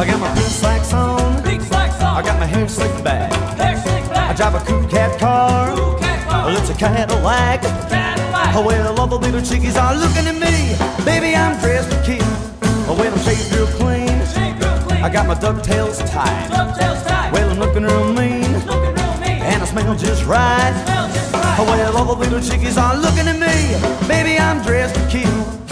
I got my pink slacks on. Pink slacks on. I got my hair slicked back. Hair slicked back. I drive a cool cat car. Cool cat car. It's a Cadillac. Cadillac. Oh, well, all the little chickies are looking at me. Baby, I'm dressed to kill. Oh, well, I'm shaved real clean. Shaved real clean. I got my ducktails tied. Ducktails tied. Well, I'm looking real mean. Looking real mean. And I smell just right. Smell just right. Oh, well, all the little chickies are looking at me. Baby, I'm dressed to kill.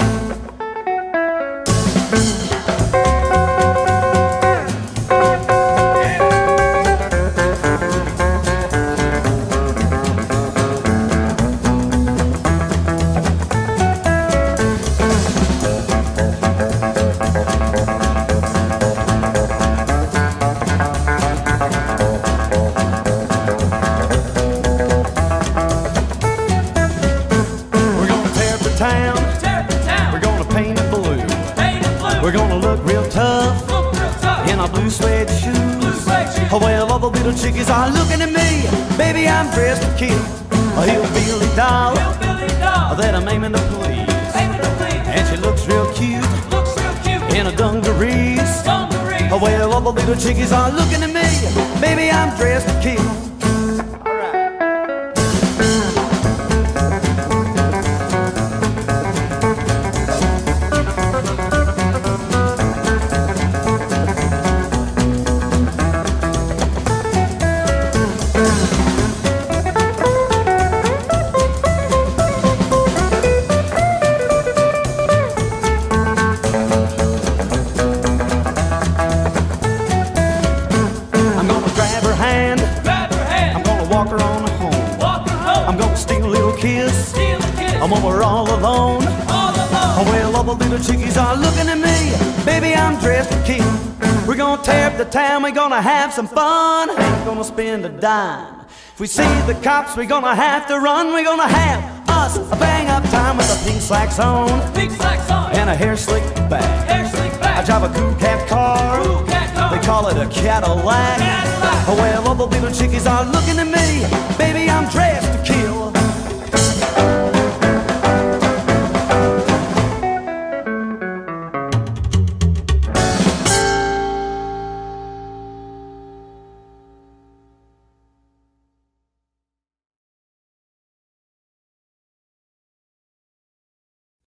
We're gonna look real tough Look real tough. in our blue suede shoes. Blue suede shoes. Oh, well, all the little chickies are looking at me. Baby, I'm dressed to kill. A hillbilly doll Hillbilly dog. that I'm aiming to please. Aiming to please. And she looks real cute Looks real cute. in a dungarees. Dungaree. Oh, well, all the little chickies are looking at me. Baby, I'm dressed to kill. Walk her on home. Walk her home. I'm gonna steal a little kiss. Steal a kiss. I'm over all alone. all Oh, alone. well, all the little chickies are looking at me. Baby, I'm dressed to kill. We're gonna tear up the town, we're gonna have some fun. Ain't gonna spend a dime. If we see the cops, we're gonna have to run. We're gonna have us a bang up time with a pink slacks on Big slacks on. and a hair slick back. Hair slick I drive a cool cat car. Cool cat car. They call it a Cadillac. Cadillac. Well, all the little chickies are looking at me. Baby.